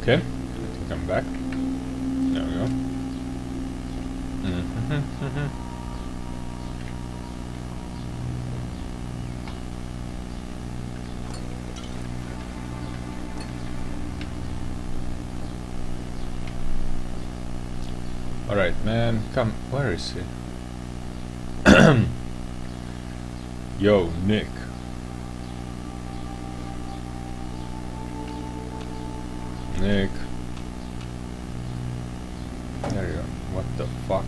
Okay, I think I'm back. There we go. Mm-hmm, Alright, man, come. Where is he? Yo, Nick. Nick. There you go. What the fuck?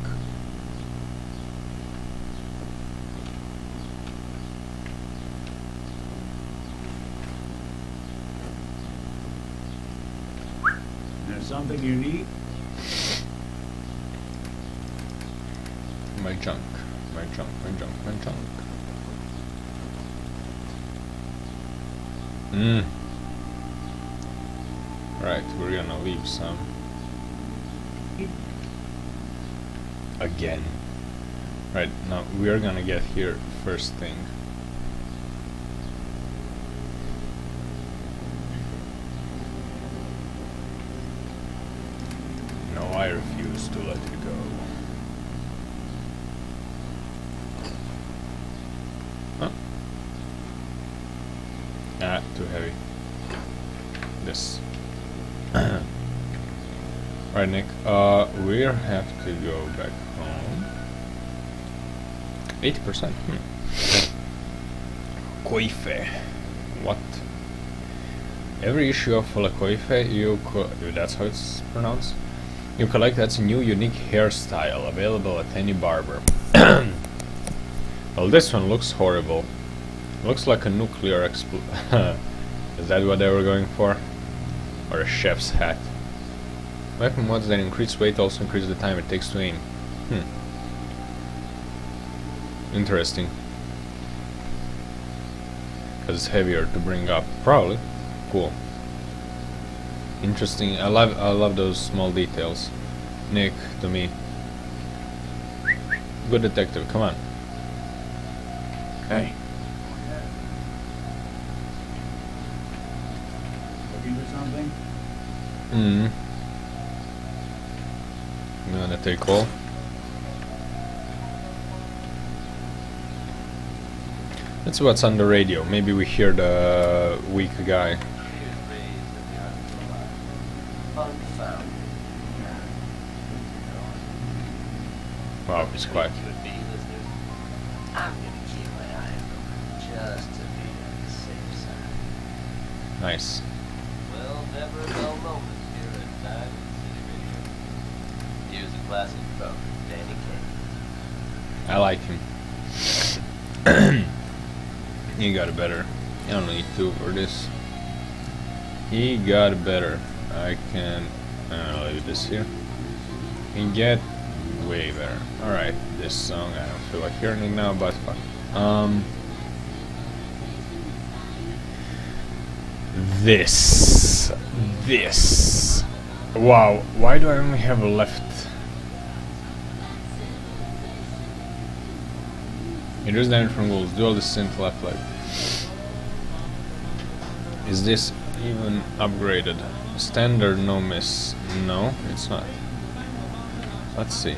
There's something you need? My junk. My junk, my junk, my junk. Mmm. Right, we're gonna leave some. Again. Right, now we're gonna get here first thing. No, I refuse to let you go. Huh? Ah, too heavy. This. right, Nick. Have to go back home. 80%. Hmm. Coiffe. What? Every issue of La Coiffe, you co that's how it's pronounced. You collect that's a new unique hairstyle available at any barber. well, this one looks horrible. Looks like a nuclear expl- Is that what they were going for? Or a chef's hat? Weapon mods that increase weight also increase the time it takes to aim. Hmm. Interesting. Because it's heavier to bring up. Probably. Cool. Interesting. I love I love those small details. Nick, to me. Good detective, come on. Hey. Looking for something? Hmm. Wanna take all? Let's see what's on the radio. Maybe we hear the weak guy. Wow, he's quiet. I'm gonna keep my eye open just to be on the safe side. Nice. Well, never a dull moment here at Diamond City Radio. Here's a classic from Danny Kaye. I like him. he got better. I don't need two for this. He got it better. I can uh, leave this here. He get way better. Alright, this song I don't feel like hearing it now, but fuck. Um This this Wow, why do I only have a left It is damage from goals, do all Dual synth left leg. Is this even upgraded? Standard no miss. No, it's not. Let's see.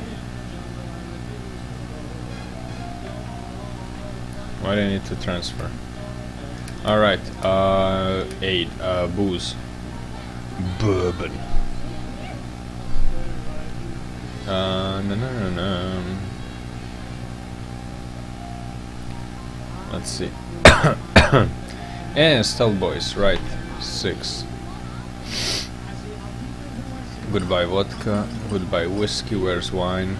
Why do I need to transfer? Alright, uh, 8, uh, booze. Bourbon. Uh, no, no, no, no. Let's see. and Stealth Boys, right. Six. Goodbye vodka. Goodbye whiskey. Where's wine?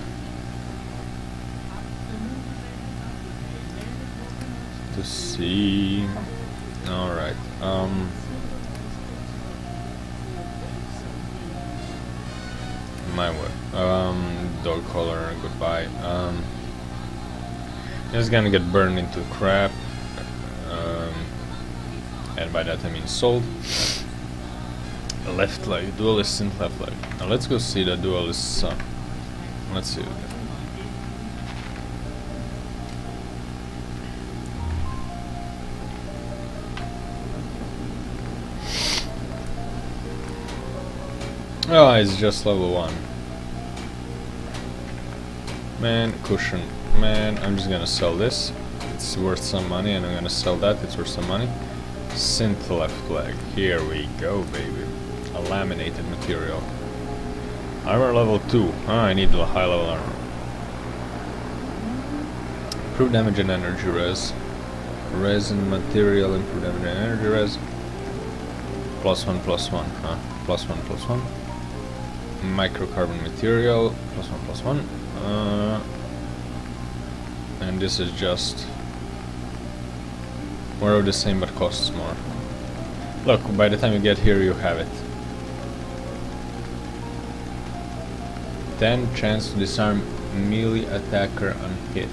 To see. Alright. Um. My word. Um. Dog collar. Goodbye. Um. It's gonna get burned into crap. And by that I mean sold. Left leg, duelist and left leg. Now let's go see the duelist son. Let's see. Oh, it's just level 1. Man, cushion. Man, I'm just gonna sell this. It's worth some money, and I'm gonna sell that. It's worth some money. Synth left leg. Here we go, baby. A laminated material. Armor level 2. Ah, I need a high level armor. Improve damage and energy res. Resin material, improve damage and energy res. Plus 1, plus 1. Huh? Plus 1, plus 1. Microcarbon material. Plus 1, plus 1. Uh, and this is just more of the same but costs more. Look, by the time you get here you have it. 10 chance to disarm melee attacker on hit.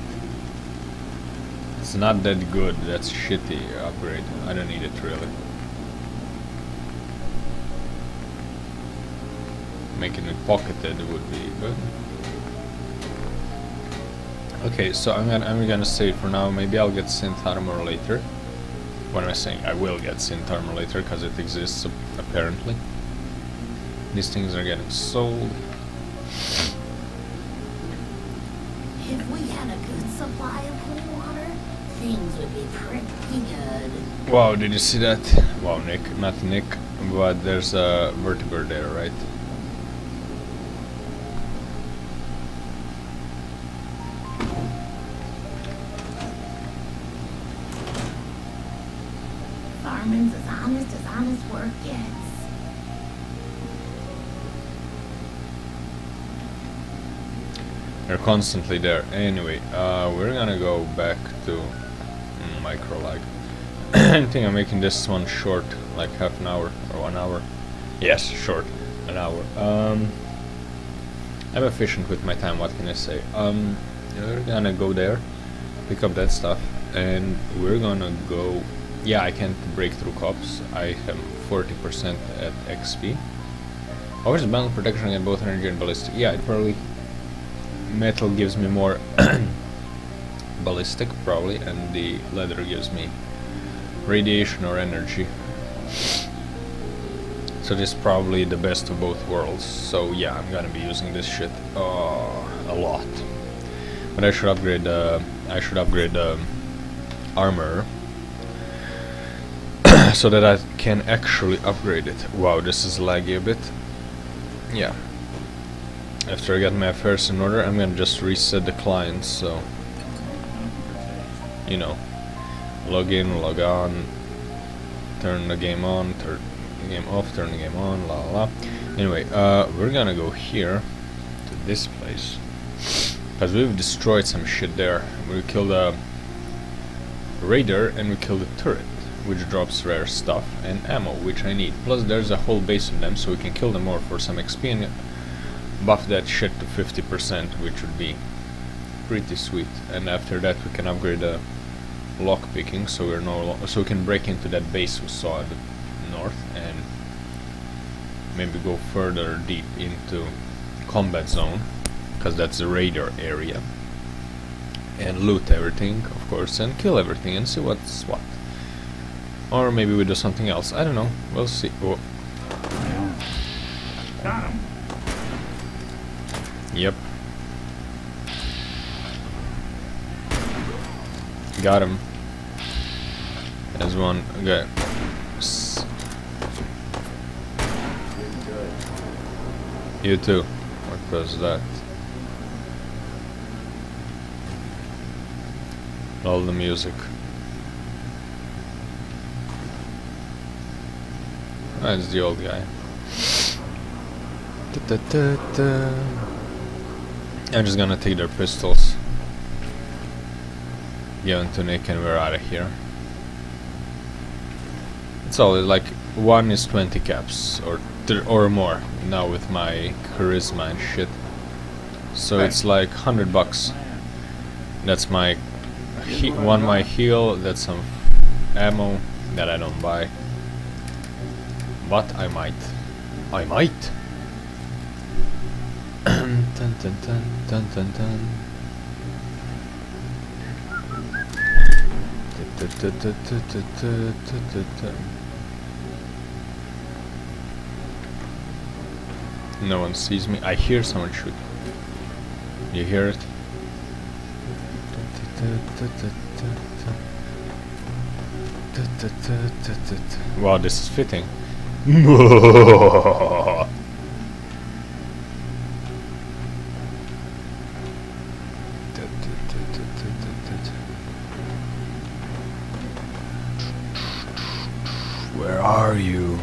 It's not that good, that's shitty upgrade. I don't need it really. Making it pocketed would be good. Okay, so I'm gonna I'm gonna say for now. Maybe I'll get synth armor later. What am I saying? I will get synth armor later because it exists apparently. These things are getting sold. If we had a good supply of cool water, things would be pretty good. Wow, did you see that? Wow, Nick, not Nick, but there's a vertibird there, right? Honest as honest work gets. They're constantly there. Anyway, uh, we're gonna go back to micro lag. I think I'm making this one short, like half an hour or one hour. Yes, short, an hour. Um, I'm efficient with my time. What can I say? Um, we're gonna go there, pick up that stuff, and we're gonna go. Yeah, I can't break through cops. I have 40% at XP. Offers balance protection against both energy and ballistic. Yeah, it probably metal gives me more ballistic probably and the leather gives me radiation or energy so this is probably the best of both worlds so yeah I'm gonna be using this shit uh, a lot but I should upgrade uh, I should upgrade um, armor so that I can actually upgrade it. Wow this is laggy a bit. Yeah. After I get my affairs in order, I'm gonna just reset the client, so... You know, log in, log on, turn the game on, turn the game off, turn the game on, la la la. Anyway, uh, we're gonna go here, to this place, because we've destroyed some shit there. We killed a raider and we killed a turret, which drops rare stuff, and ammo, which I need. Plus there's a whole base of them, so we can kill them more for some XP and buff that shit to 50%, which would be pretty sweet. And after that, we can upgrade the lock picking, so we're no so we can break into that base we saw at the north and maybe go further deep into combat zone, because that's the radar area. And loot everything, of course, and kill everything and see what's what. Or maybe we do something else. I don't know. We'll see. Him. Yep. Got him. There's one. S- You too. What was that? All the music. Oh, that's the old guy. Da-da-da-da. I'm just gonna take their pistols. Give them to Nick and we're out of here. It's all like one is 20 caps or or more now with my charisma and shit. So Right. it's like 100 bucks. That's my he one my heal, that's some ammo that I don't buy. But I might. I might! dun, dun, dun, dun, dun, dun. No one sees me. I hear someone shoot. You hear it? Wow, this is fitting. Where are you?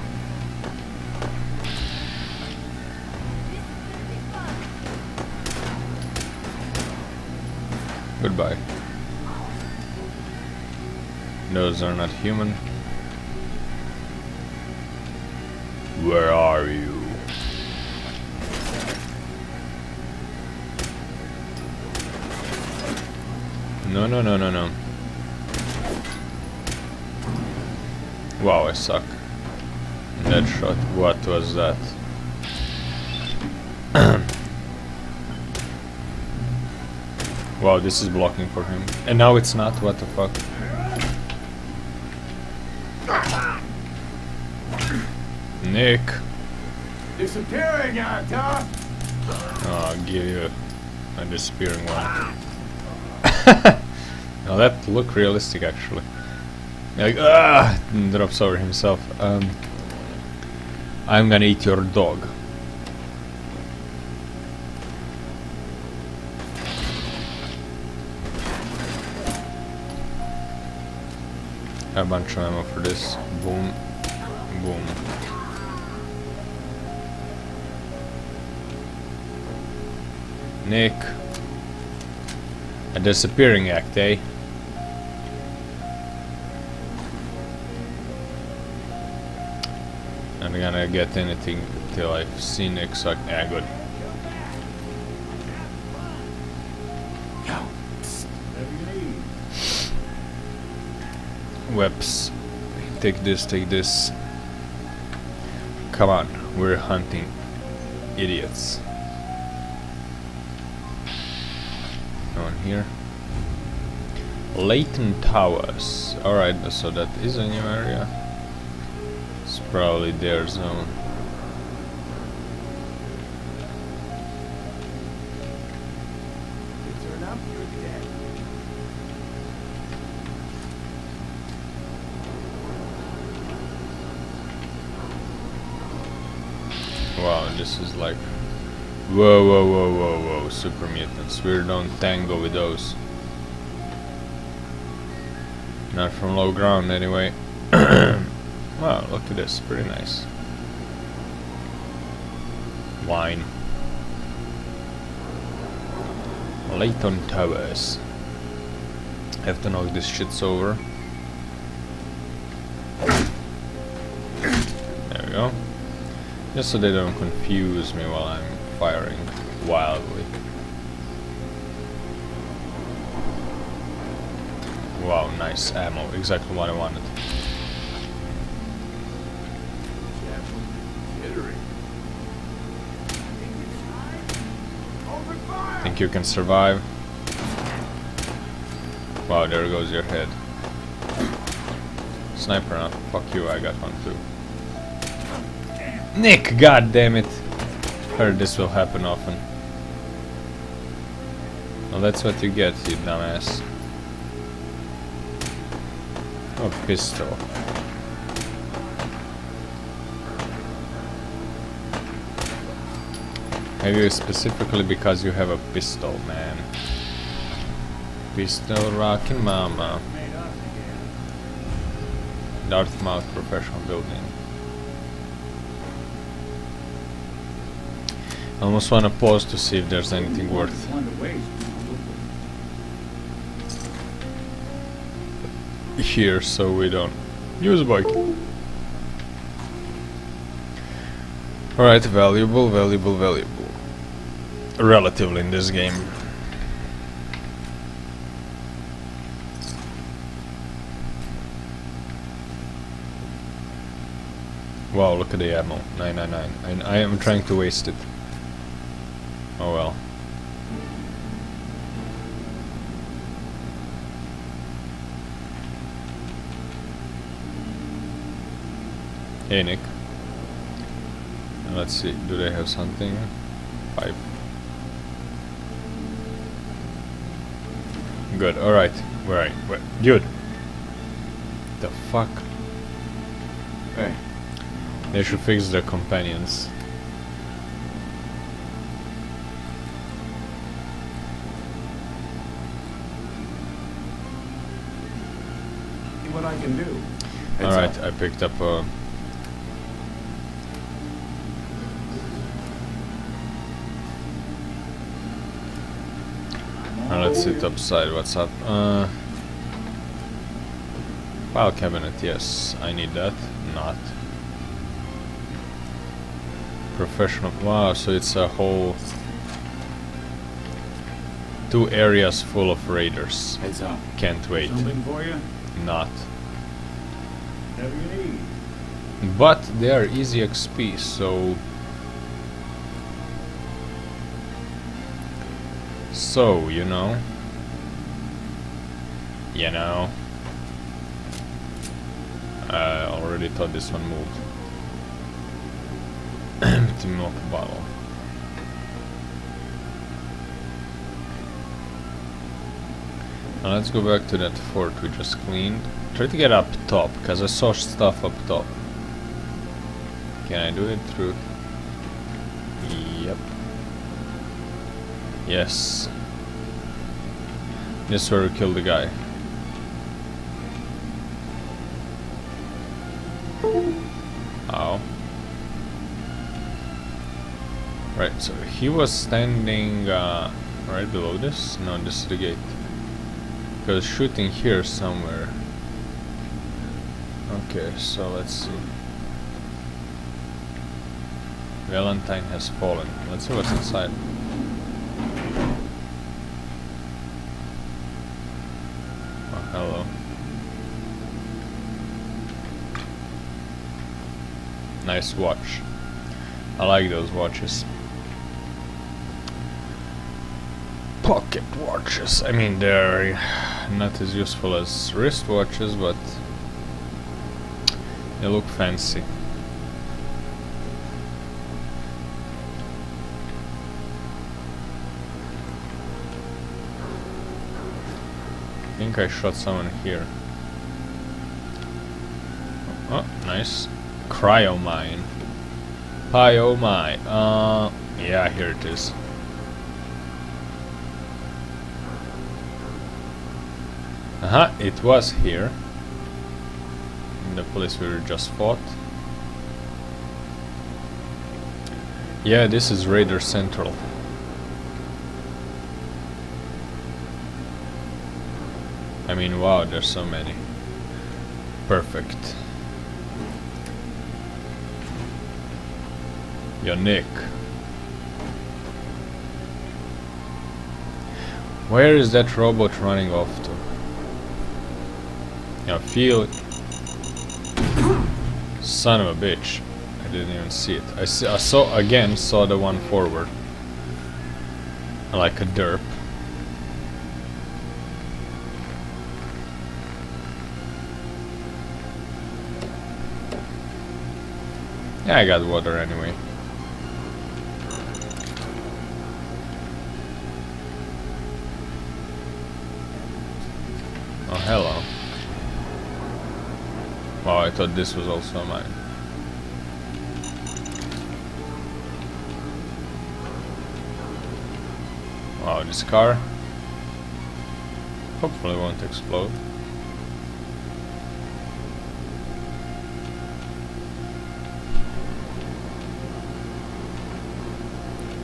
Goodbye. Those are not human. No, no, no, no. Wow, I suck. That shot, what was that? wow, this is blocking for him. And now it's not, what the fuck? Nick. Disappearing huh? Oh, I'll give you a disappearing one. That look realistic actually. Like, ah, drops over himself. Um, I'm gonna eat your dog. A bunch of ammo for this. Boom, boom. Nick. A disappearing act, eh? I'm gonna get anything till I've seen I, yeah, good. Webs. Take this, take this. Come on, we're hunting idiots. One here. Layton Towers. Alright, so that is a new area. Probably their zone. You turn up, you're dead. Wow, this is like... Whoa, whoa, whoa, whoa, whoa, super mutants. We don't tango with those. Not from low ground, anyway. look at this, pretty nice. Wine. Layton Towers. Have to knock this shits over. There we go. Just so they don't confuse me while I'm firing wildly. Wow, nice ammo. Exactly what I wanted. You can survive? Wow, there goes your head. Sniper not. Fuck you, I got one too. Nick, god damn it. Heard this will happen often. Well, that's what you get, you dumbass. Oh, pistol. Maybe specifically because you have a pistol, man. Pistol rocking mama. Dartmouth Professional Building. I almost wanna pause to see if there's anything worth. To here so we don't use a bike. Alright, valuable, valuable, valuable. Relatively in this game. Wow, look at the ammo. 999. And I am trying to waste it. Oh well. Hey Nick. Let's see, do they have something? Five. Good, alright. Where are? Where? Dude! The fuck? Hey, They should fix the companions. see what I can do. Alright. I picked up a... Now let's see topside, what's up? Uh, file cabinet, yes, I need that. Not. Professional, wow, so it's a whole... Two areas full of raiders. Heads up. Can't wait. Something for you? Not. Whatever you need. But they are easy XP, so... So, you know... You know... I already thought this one moved. Empty milk bottle. Now let's go back to that fort we just cleaned. Try to get up top, because I saw stuff up top. Can I do it through? Yep. Yes. We killed the guy. Ow. Right, so he was standing uh, right below this? No, this is the gate. Because shooting here somewhere. Okay, so let's see. Valentine has fallen. Let's see what's inside. Oh, hello. Nice watch. I like those watches. Pocket watches. I mean, they're not as useful as wristwatches, but they look fancy. I think I shot someone here. Oh, nice. Cryomine. Pyomine. Uh, yeah, here it is. Uh-huh, it was here. In the place we were just fought. Yeah, this is Raider Central. I mean, wow, there's so many. Perfect. Your Nick. Where is that robot running off to? I feel it. Son of a bitch. I didn't even see it. I, see, I saw again saw the one forward. Like a derp. Yeah, I got water anyway. Oh, hello. Oh, I thought this was also mine. Wow, this car hopefully won't explode.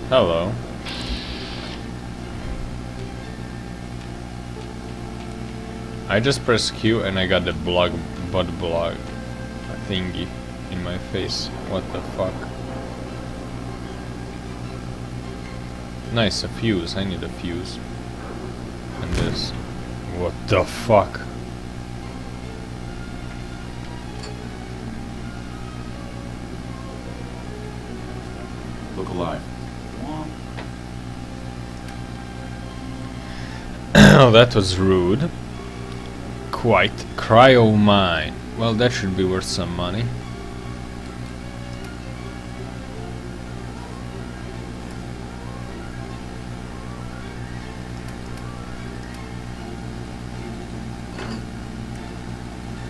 Hello. I just pressed Q and I got the blog butt blog thingy in my face. What the fuck? Nice, a fuse. I need a fuse. And this. What the fuck? Look alive. oh, that was rude. Quite. Cryo mine. Well, that should be worth some money.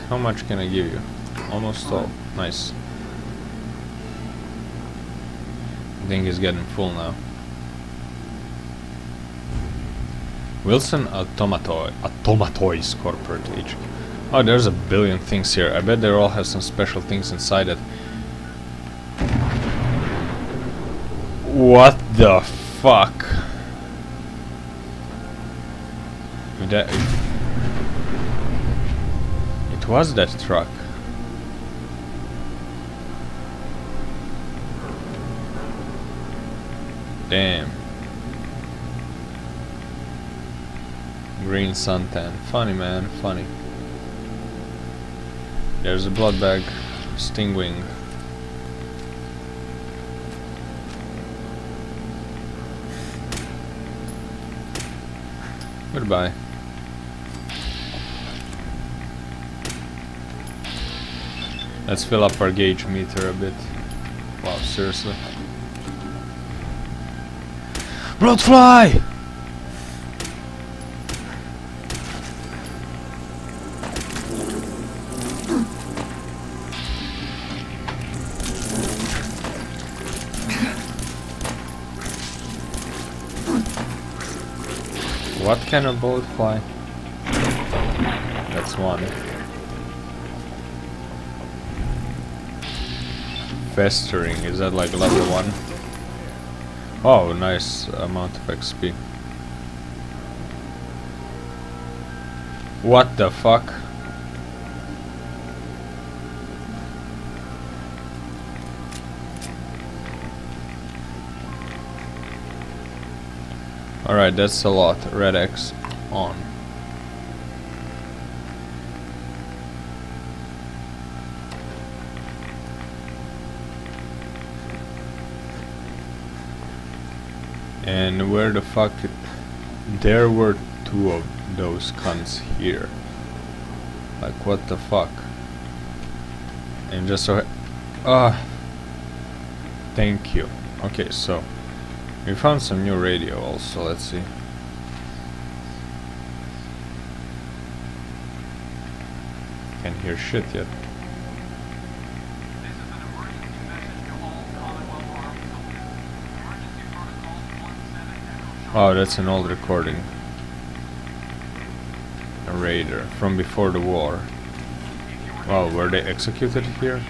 How much can I give you? Almost all. Nice. I think he's getting full now. Wilson Atomatoy Atomatoys Corporate HQ. Oh, there's a billion things here. I bet they all have some special things inside it. What the fuck? That it was that truck. Damn. Green suntan. Funny man, funny. There's a blood bag. Stingwing. Goodbye. Let's fill up our gauge meter a bit. Wow, seriously. Bloodfly! Kind of bullet fly? That's one. Festering, is that like level one? Oh, nice amount of XP. What the fuck? Alright, that's a lot. Rad-X on. And where the fuck... There were two of those cunts here. Like, what the fuck? And just so... Ah... thank you. Okay, so... We found some new radio also, let's see. Can't hear shit yet. Oh, that's an old recording. A raider from before the war. Wow, were they executed here?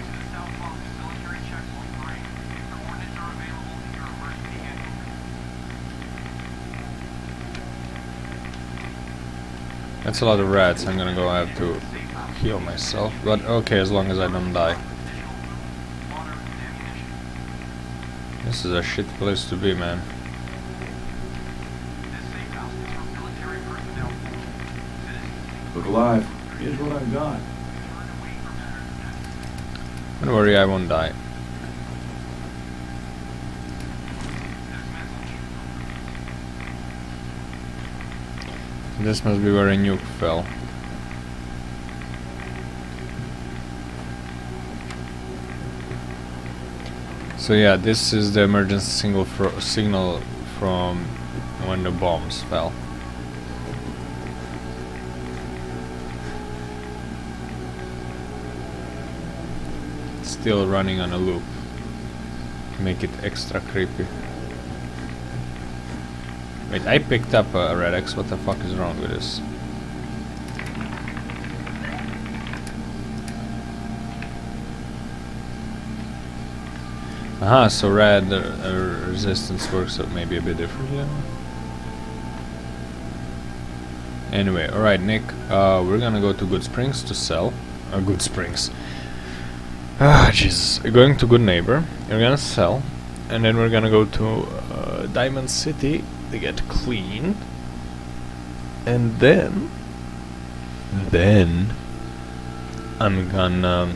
That's a lot of rats, I'm gonna go have to heal myself. But okay, as long as I don't die. This is a shit place to be, man. Look alive. Here's what I've got. Don't worry, I won't die. This must be where a nuke fell. So yeah, this is the emergency single fro signal from when the bombs fell. Still running on a loop. to Make it extra creepy. Wait, I picked up a Rad-X. What the fuck is wrong with this? Aha, so red uh, uh, resistance works out maybe a bit differently. Anyway, alright, Nick, uh, we're gonna go to Goodsprings to sell. Uh, Goodsprings. Ah, Jesus. Going to Goodneighbor. We're gonna sell. And then we're gonna go to uh, Diamond City to get clean. And then... Then... I'm gonna...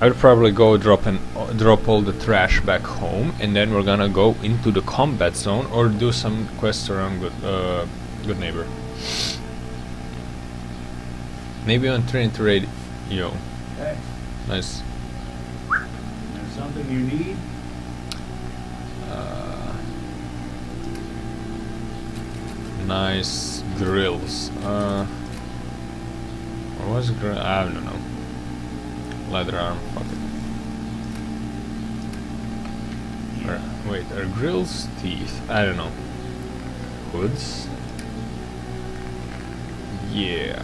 I would probably go drop and uh, drop all the trash back home, and then we're gonna go into the combat zone or do some quests around good uh, Goodneighbor. Maybe on Trinity Radio. Hey, Nice. there's something you need? Uh, nice grills. Uh, Was gr- I don't know. Leather arm. Fuck it. Or, wait, are grills teeth? I don't know. Hoods? Yeah.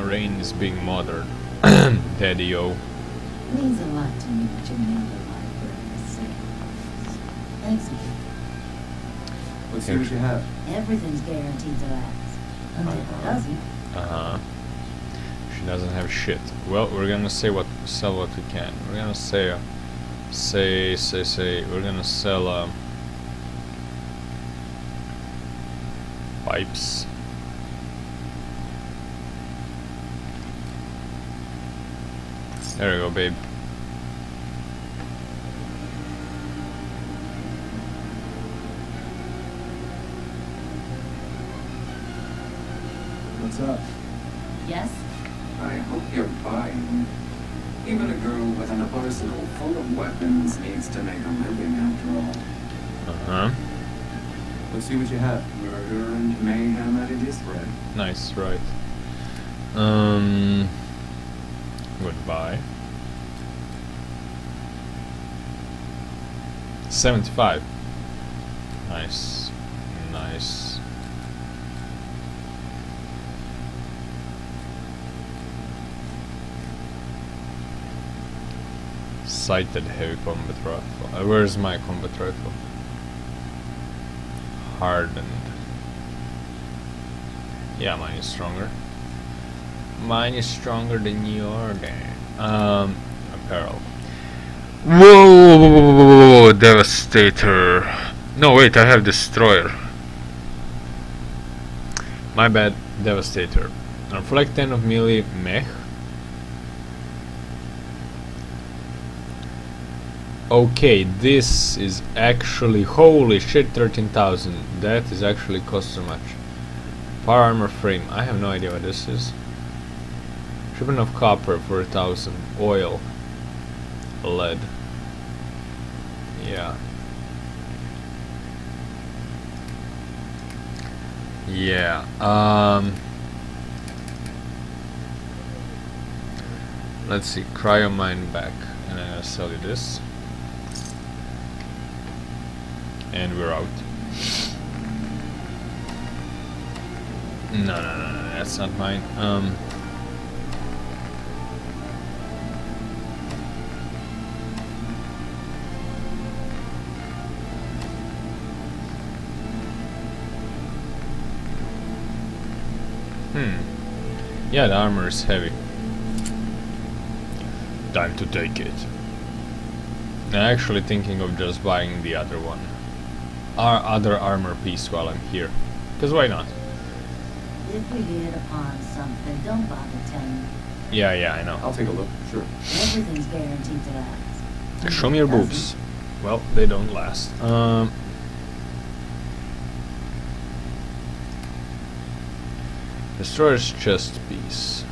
Rain is being modern. Daddy-o. Means a lot to me that you never like breakfast sales. Thanks again. Let's see what you have. Everything's guaranteed to last. Until it Uh-huh. doesn't. Uh-huh. She doesn't have shit. Well, we're gonna say what sell what we can. We're gonna say uh, say say say we're gonna sell um pipes. There we go, babe. What's up? Yes? I hope you're buying. Even a girl with an arsenal full of weapons needs to make a living after all. Uh-huh. Let's see what you have. Murder and mayhem at it is red. Nice, right. Um goodbye. Seventy-five. Nice. Nice. Sighted heavy combat rifle. Uh, where's my combat rifle? Hardened. Yeah, mine is stronger. Mine is stronger than yours. Um, apparel. Whoa, whoa, whoa, whoa, whoa, whoa, Devastator. No, wait, I have Destroyer. My bad, Devastator. Reflect 10 of melee mech. Okay, this is actually holy shit 13,000. That is actually cost so much. Power armor frame. I have no idea what this is. Shipment of copper for a thousand. Oil. Lead. Yeah. Yeah. Um. Let's see. Cryo mine back, and gonna sell you this. And we're out. No, no, no, no, that's not mine. Um. Hmm. Yeah, the armor is heavy. Time to take it. I'm actually thinking of just buying the other one. Our other armor piece while I'm here. Because why not? If we hit upon something, don't bother telling me. Yeah, yeah, I know. I'll take a look. Sure. Everything's guaranteed to last. Show me your Until it boobs. Well, they don't last. Um. Destroyer's chest piece.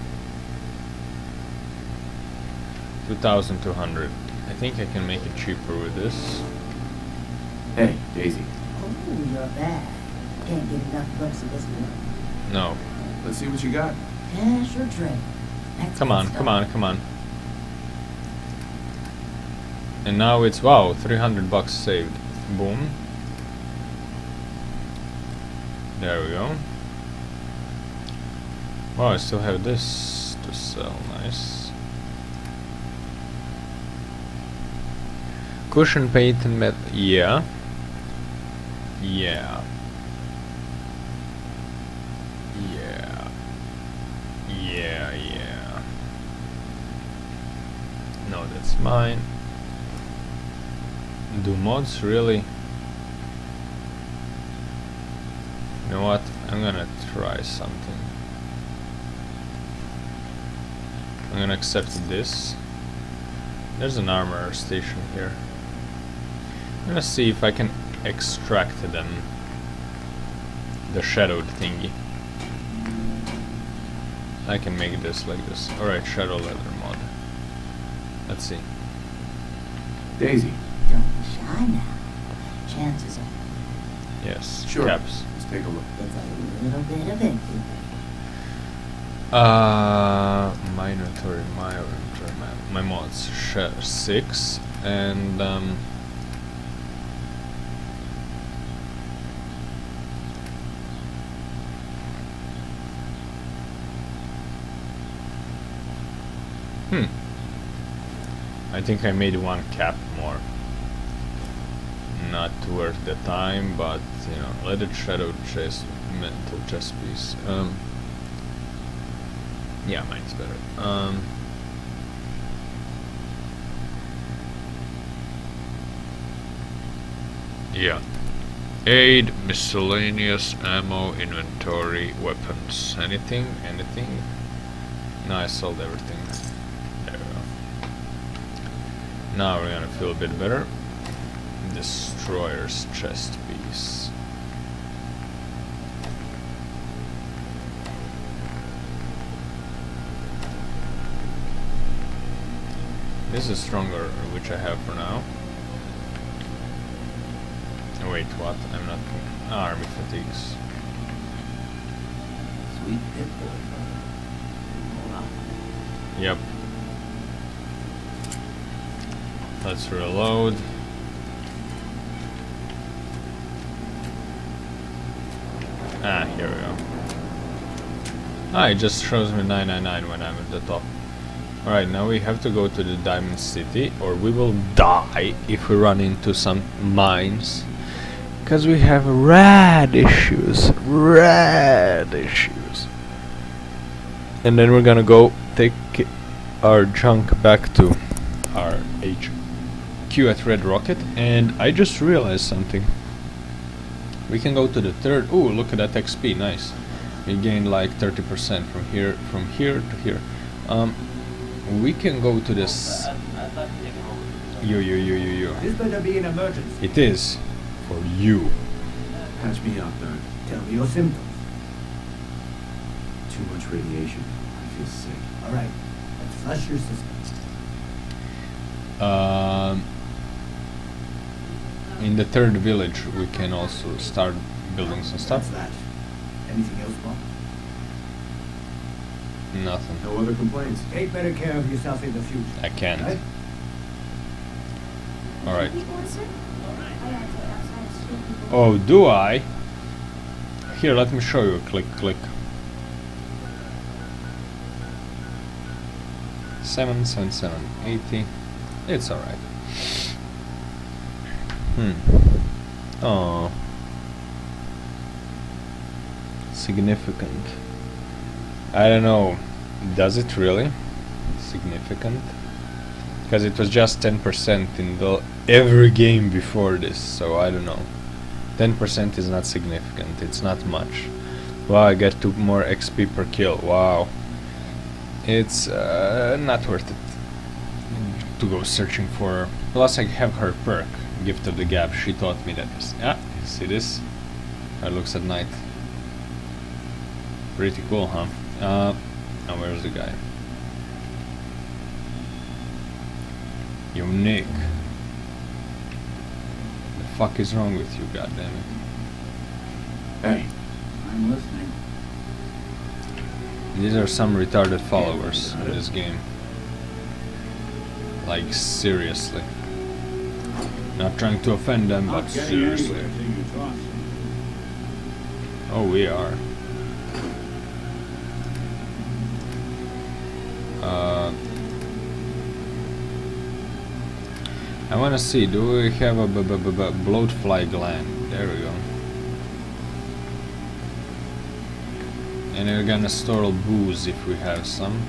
2200. I think I can make it cheaper with this. Hey, Daisy. Oh, you're bad. Can't get enough books of this book. No. Let's see what you got. Cash or trade. That's Come on, stuff. come on, come on. And now it's wow, 300 bucks saved. Boom. There we go. Wow, I still have this to sell. Nice. Cushion paint and met. Yeah. Yeah. Yeah. Yeah, yeah. No, that's mine. Do mods really? You know what? I'm gonna try something. I'm gonna accept this. There's an armor station here. I'm gonna see if I can extract them. The shadowed thingy. I can make this like this. Alright, shadow leather mod. Let's see. Daisy. Don't be shy now. Chances are Yes. Sure. Caps. Let's take a look. it's a little bit of everything. Uh, my inventory, my inventory, my, my mods, share six, and um, hmm. I think I made one cap more. Not worth the time, but you know, let it shadow chest, mental chess piece. Um, yeah, mine's better. Um, yeah. Aid, miscellaneous ammo, inventory, weapons. Anything? Anything? No, I sold everything. There we go. Now we're gonna feel a bit better. Destroyer's chest piece. This is stronger, which I have for now. Wait, what? I'm not. Ah, army fatigues. Sweet pit. Yep. Let's reload. Ah, here we go. Ah, it just shows me 999 when I'm at the top. Alright, now we have to go to the Diamond City, or we will die if we run into some mines. Because we have rad issues. Rad issues. And then we're gonna go take our junk back to our HQ at Red Rocket. And I just realized something. We can go to the third. Ooh, look at that XP, nice. We gained like 30% from here, from here to here. Um, we can go to this. I, I thought you taking over. Yo, yo, yo, yo, yo. This better be an emergency. It is for you. Patch me up, Doug. Tell me your symptoms. Too much radiation. I feel sick. All right. Let's flush your system. Um, in the third village, we can also start building some What's stuff. that? Anything else, Bob? Nothing. No other complaints. Take better care of yourself in the future. I can't. Right? All right. People listen? I gotta take outside to speak people. Oh, do I? Here, let me show you. Click, click. Seven, seven, seven, eighty. It's all right. Hmm. Oh. Significant. I don't know. Does it really? Significant? Because it was just 10% in the every game before this, so I don't know. 10% is not significant, it's not much. Wow, I get two more XP per kill, wow. It's uh, not worth it to go searching for. Plus I have her perk, Gift of the Gab, she taught me that. Yeah, see this? How it looks at night. Pretty cool, huh? Uh, now where's the guy? Nick. The fuck is wrong with you, goddammit? Hey, I'm listening. These are some retarded followers in this game. Like, seriously. Not trying to offend them, but seriously. anywhere till you toss them. Oh, we are. Uh, I wanna see, do we have a b b b b bloatfly gland? There we go. And we're gonna store booze if we have some.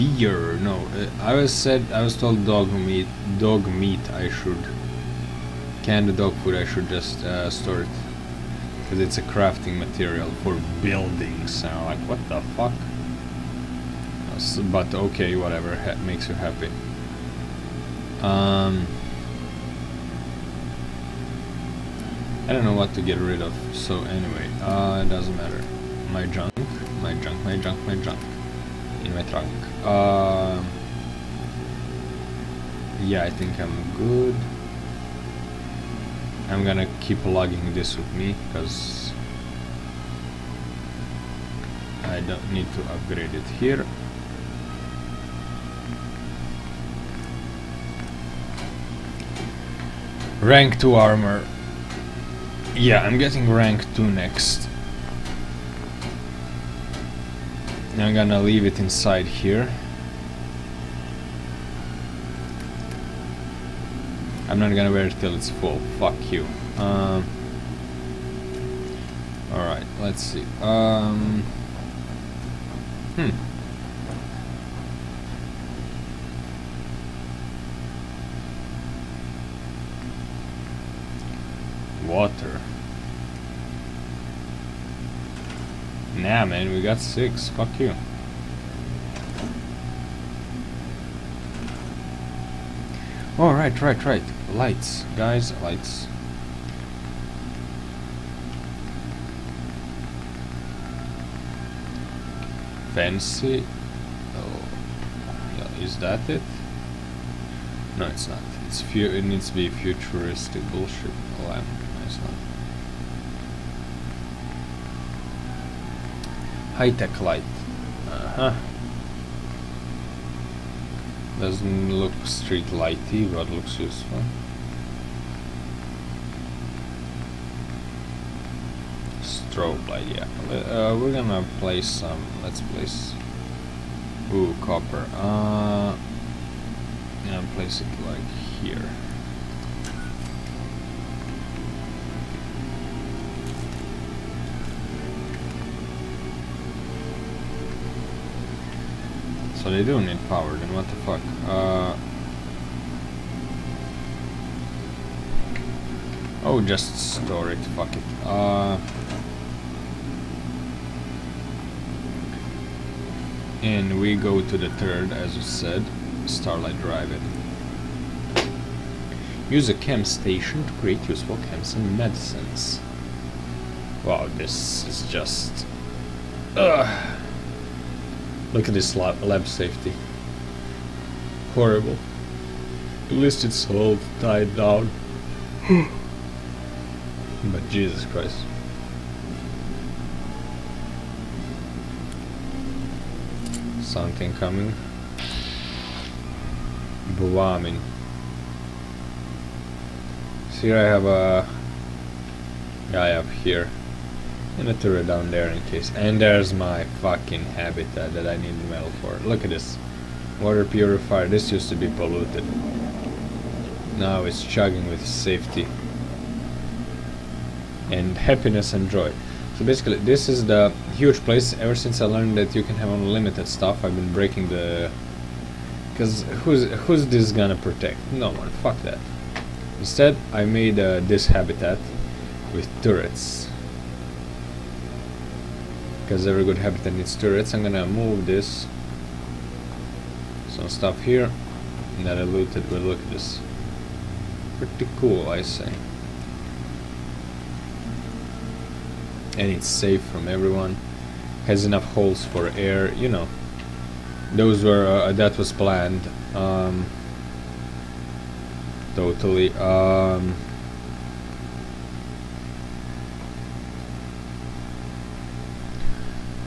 Beer, no. Uh, I was said, I was told dog meat, dog meat. I should canned dog food. I should just uh, store it because it's a crafting material for buildings. And I'm like, what the fuck? But okay, whatever ha makes you happy. Um, I don't know what to get rid of. So anyway, uh, it doesn't matter. My junk, my junk, my junk, my junk my trunk. Um, yeah, I think I'm good. I'm gonna keep logging this with me because I don't need to upgrade it here. Rank 2 armor. Yeah, I'm getting rank 2 next. I'm gonna leave it inside here. I'm not gonna wear it till it's full. Fuck you. Um, Alright, let's see. Um, hmm. Water. Nah, man, we got six. Fuck you. Oh, right, right, right. Lights, guys, lights. Fancy. Oh, yeah, is that it? No, it's not. It's fu It needs to be futuristic bullshit. Oh, Lamp, nice one. High-tech light. Uh-huh. Doesn't look street lighty, but looks useful. Strobe light, yeah. Uh, we're gonna place some. Let's place. Ooh, copper. Uh, yeah, place it like here. They do need power, then what the fuck? Uh, oh, just store it, fuck it. Uh, and we go to the third, as you said, Starlight Drive-In. Use a chem station to create useful chems and medicines. Wow, this is just... Ugh. Look at this lab, lab safety. Horrible. At least it's all tied down. Hmm. but Jesus Christ. Something coming. Bombing. So here I have a guy up here. And a turret down there in case. And there's my fucking habitat that I need metal for. Look at this. Water purifier. This used to be polluted. Now it's chugging with safety. And happiness and joy. So basically this is the huge place. Ever since I learned that you can have unlimited stuff, I've been breaking the... Because who's, who's this gonna protect? No one. Fuck that. Instead, I made uh, this habitat with turrets because every good habitat needs turrets. I'm gonna move this some stuff here that I looted. But look at this, pretty cool, I say. And it's safe from everyone. Has enough holes for air. You know, those were uh, that was planned. Um, totally. Um,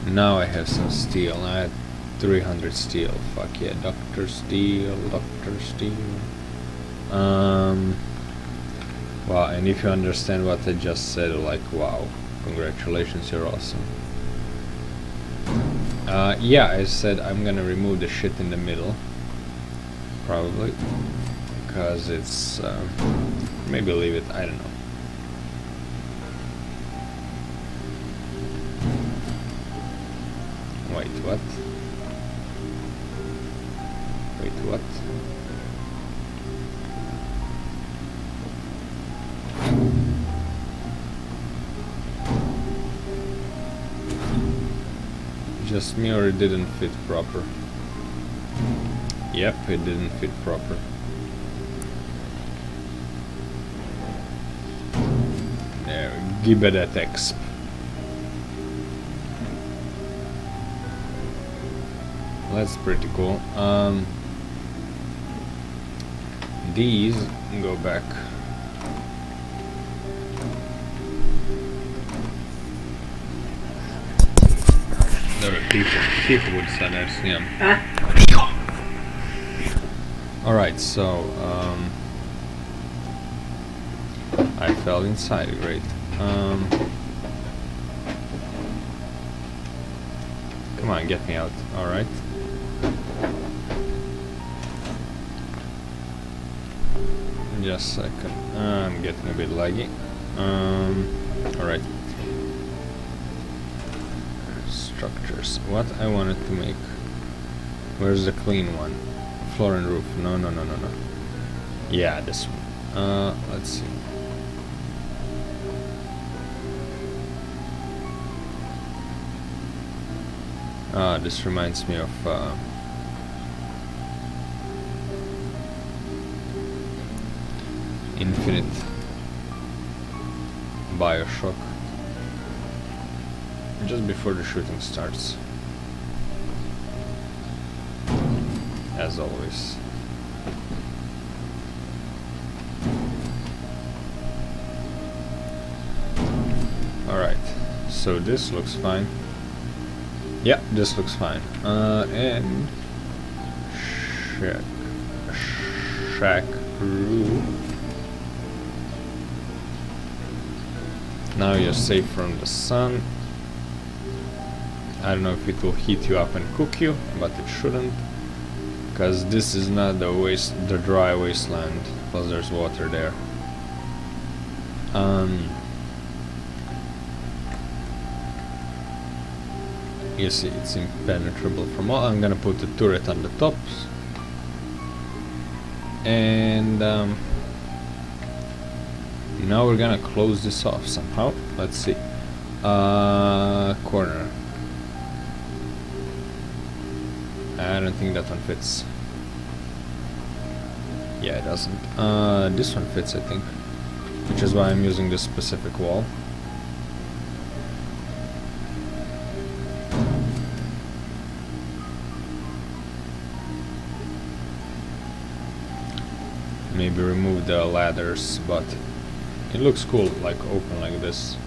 Now I have some steel. I had 300 steel. Fuck yeah, Doctor Steel, Doctor Steel. Um. Wow, and if you understand what I just said, like, wow, congratulations, you're awesome. Uh, yeah, I said I'm gonna remove the shit in the middle. Probably. Because it's, uh, maybe leave it, I don't know. What? Wait, what? Just me or it didn't fit proper? Yep, it didn't fit proper. There, give it that exp. That's pretty cool. Um, these go back. There are people, people would say that, yeah. Alright, so, um, I fell inside, great. Um, come on, get me out, alright. Just a second, I'm getting a bit laggy. Um, alright. Structures, what I wanted to make. Where's the clean one? Floor and roof, no, no, no, no, no. Yeah, this one. Uh, let's see. Ah, this reminds me of uh, Infinite Bioshock. Just before the shooting starts. As always. Alright, so this looks fine. Yeah, this looks fine. Uh, and shack, shack roof. Now you're safe from the sun. I don't know if it will heat you up and cook you, but it shouldn't, because this is not the waste, the dry wasteland. Plus, there's water there. Um. You see, it's impenetrable from all. I'm gonna put the turret on the tops. And um, now we're gonna close this off somehow. Let's see. Uh, corner. I don't think that one fits. Yeah, it doesn't. Uh, this one fits, I think. Which is why I'm using this specific wall. maybe remove the ladders, but it looks cool, like open like this.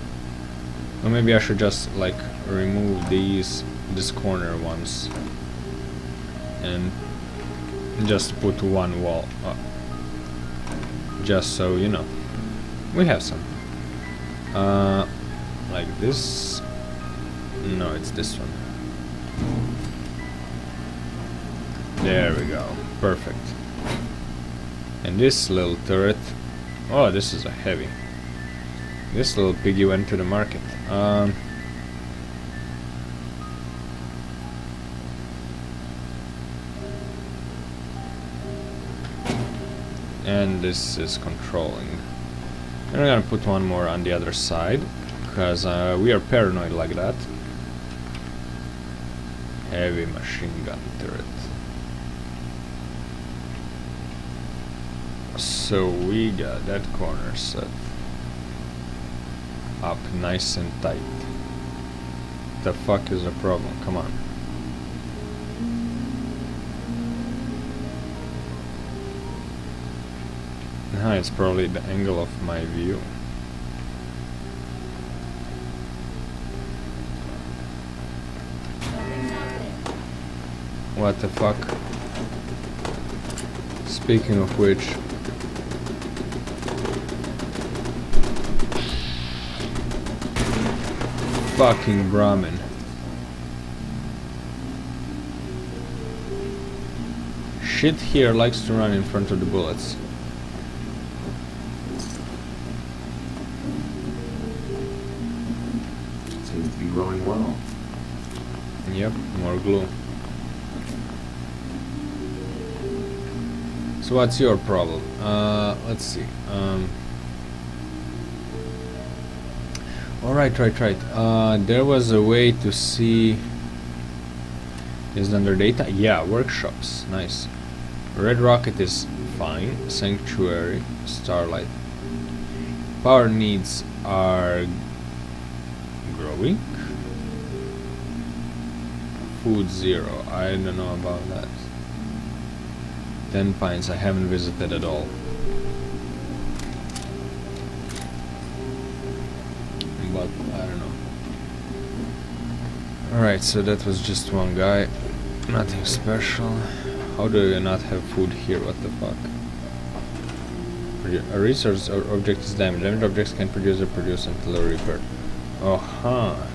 Or maybe I should just like remove these, this corner ones, and just put one wall up. Just so you know, we have some. Uh, like this. No, it's this one. There we go. Perfect. And this little turret, oh, this is a heavy. This little piggy went to the market. Um, and this is controlling. And I'm gonna put one more on the other side, because uh, we are paranoid like that. Heavy machine gun turret. So we got that corner set up nice and tight. The fuck is the problem? Come on. Nah, it's probably the angle of my view. What the fuck? Speaking of which, fucking Brahmin. Shit here likes to run in front of the bullets. Seems to be growing well. Yep, more glue. So what's your problem? Uh, let's see. Um, right, right, right. Uh, there was a way to see. Is under data? Yeah, workshops. Nice. Red Rocket is fine. Sanctuary, Starlight. Power needs are growing. Food zero. I don't know about that. Tenpines I haven't visited at all. Alright, so that was just one guy. Nothing special. How do you not have food here? What the fuck? A resource or object is damaged. Damaged objects can produce or produce until repaired. Oh, huh.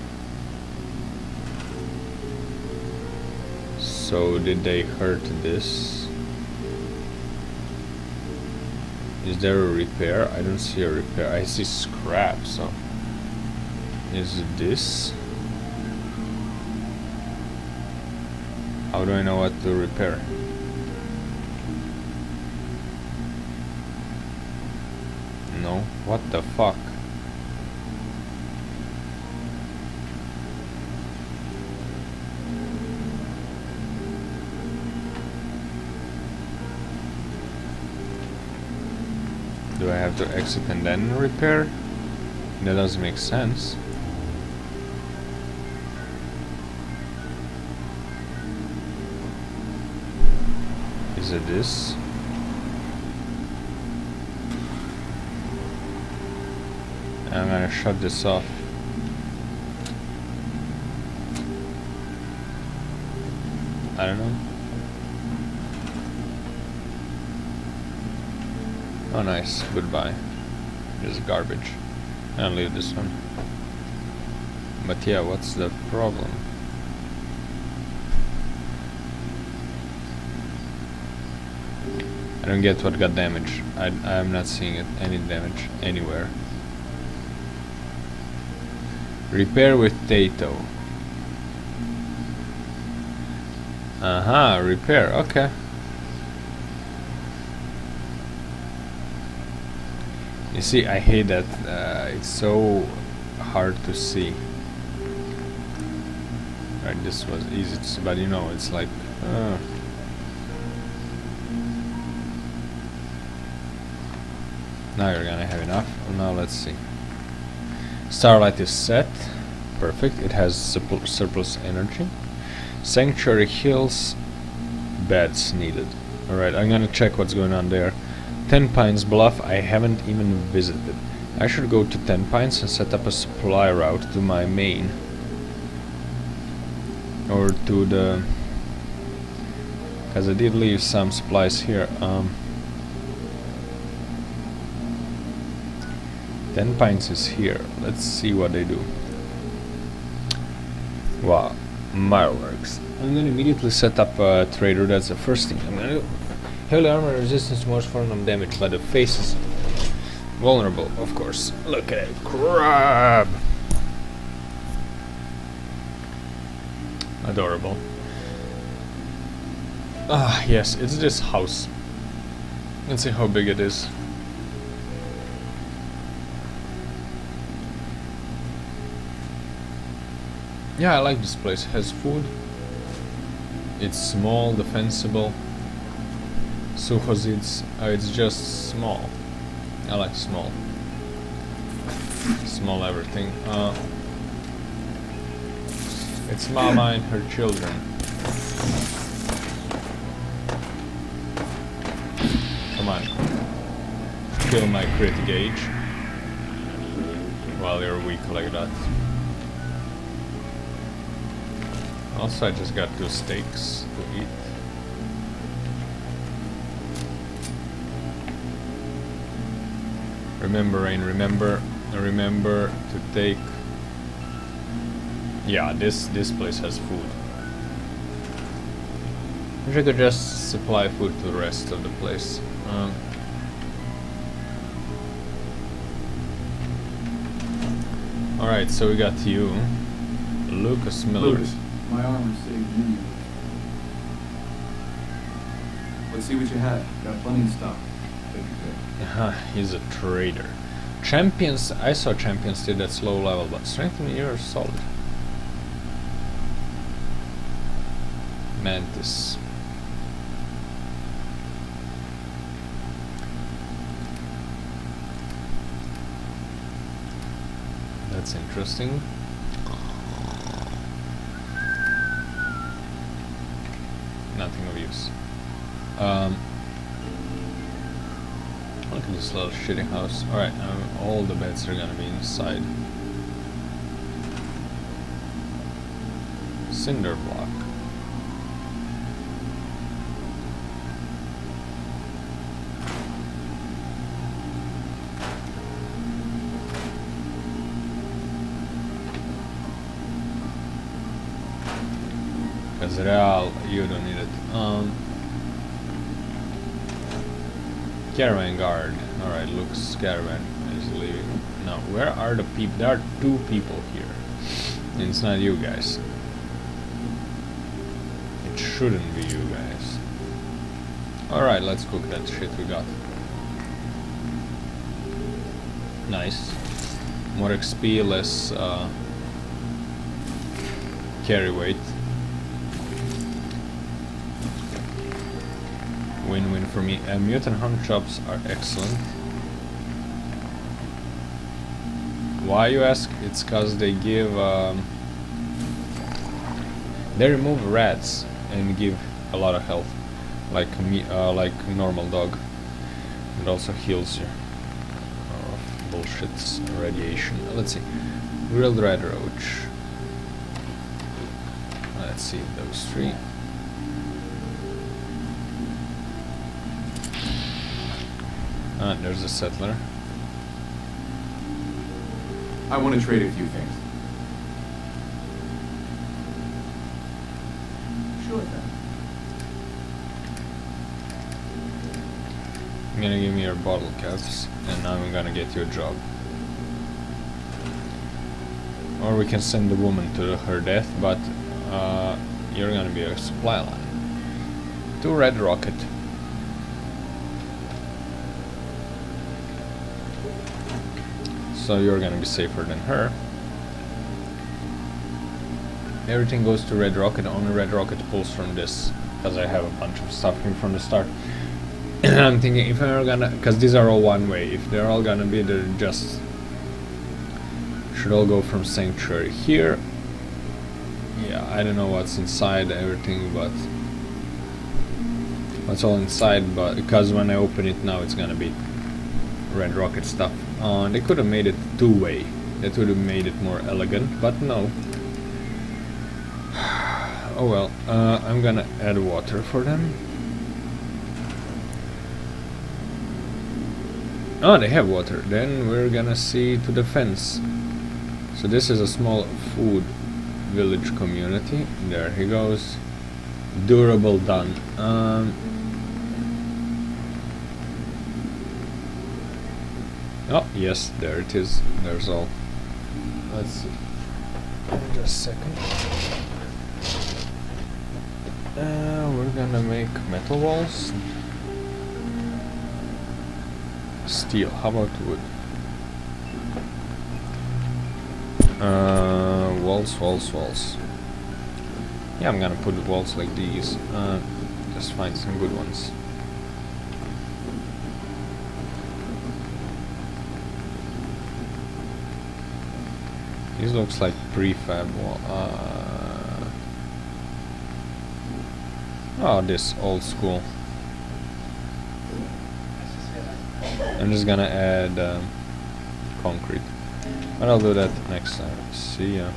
So did they hurt this? Is there a repair? I don't see a repair. I see scrap, so... Is this? How do I know what to repair? No. What the fuck? Do I have to exit and then repair? That doesn't make sense. This? I'm gonna shut this off. I don't know. Oh nice, goodbye. This is garbage. I'll leave this one. But yeah, what's the problem? I don't get what got damaged. I, I'm not seeing it, any damage anywhere. Repair with Tato. Aha, repair, okay. You see, I hate that. Uh, it's so hard to see. Right, this was easy to see, but you know, it's like. Uh, now you're gonna have enough. Now let's see. Starlight is set. Perfect. It has surplus energy. Sanctuary Hills. Beds needed. Alright, I'm gonna check what's going on there. Tenpines Bluff, I haven't even visited. I should go to Tenpines and set up a supply route to my main. Or to the... Because I did leave some supplies here. Um, Tenpines is here. Let's see what they do. Wow, Mirelurks. I'm gonna immediately set up a trader. That's the first thing I'm gonna do. Heavy armor resistance most form of damage, but the face is vulnerable, of course. Look at it, crab. Adorable. Ah, yes, it's this house. Let's see how big it is. Yeah, I like this place. It has food. It's small, defensible. Sukhozits, uh, it's just small. I like small. Small everything. Uh, it's Mama and her children. Come on. Kill my crit gauge. While you're weak like that. Also, I just got two steaks to eat. Remember, Rain, remember, remember to take... Yeah, this, this place has food. Wish I could just supply food to the rest of the place. Um, Alright, so we got you. Lucas Miller. Lucas, my armor saved me. Let's see what you have. Got plenty of stock. He's a trader. Champions, I saw champions did at slow level, but strength and you're solid. Mantis. That's interesting. Um, Look at this little shitty house. Alright, um, all the beds are gonna be inside. Cinder block. Because real, you don't. Um, caravan guard. Alright, looks caravan is leaving. Now, where are the people? There are two people here. And it's not you guys. It shouldn't be you guys. Alright, let's cook that shit we got. Nice. More XP, less uh, carry weight. Win-win for me. Uh, mutant hound chops are excellent. Why you ask? It's cause they give um, they remove rats and give a lot of health, like me, uh, like normal dog. It also heals you. Oh, bullshit radiation. Let's see, grilled radroach. Let's see those three. Ah, there's a settler. I want to trade a few things. Sure then. You're gonna give me your bottle caps, and I'm gonna get you a job. Or we can send the woman to her death, but uh, you're gonna be a supply line. To Red Rocket. So you're gonna be safer than her. Everything goes to Red Rocket, only Red Rocket pulls from this, because I have a bunch of stuff here from the start. And I'm thinking if I'm gonna, because these are all one way, if they're all gonna be, they're just, should all go from Sanctuary here. Yeah, I don't know what's inside everything, but what's all inside, but because when I open it now it's gonna be Red Rocket stuff. Uh, they could have made it two-way. That would have made it more elegant, but no. oh well, uh, I'm gonna add water for them. Oh, they have water. Then we're gonna see to the fence. So this is a small food village community. There he goes. Durable done. Um, oh, yes, there it is. There's all. Let's see. Just a second. Uh, we're gonna make metal walls. Steel. How about wood? Uh, walls, walls, walls. Yeah, I'm gonna put walls like these. Uh, just find some good ones. These looks like prefab. Uh, oh, this old school. I'm just gonna add um, concrete. But I'll do that next time. See ya.